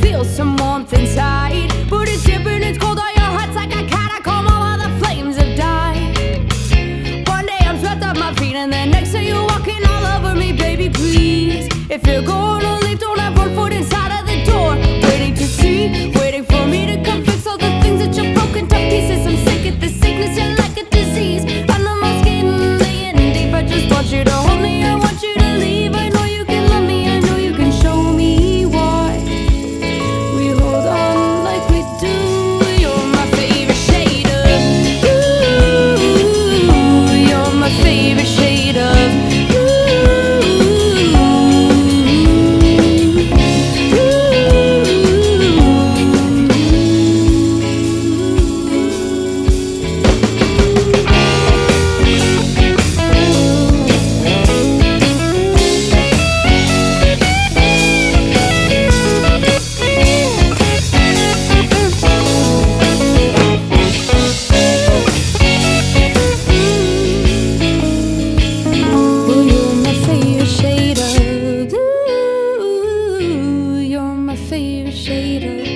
feel some warmth inside. But it's dripping, it's cold, all your heart's like a catacomb, all of the flames have died. One day I'm swept off my feet, and the next day you're walking all over me, baby. Please, if you're going the shade of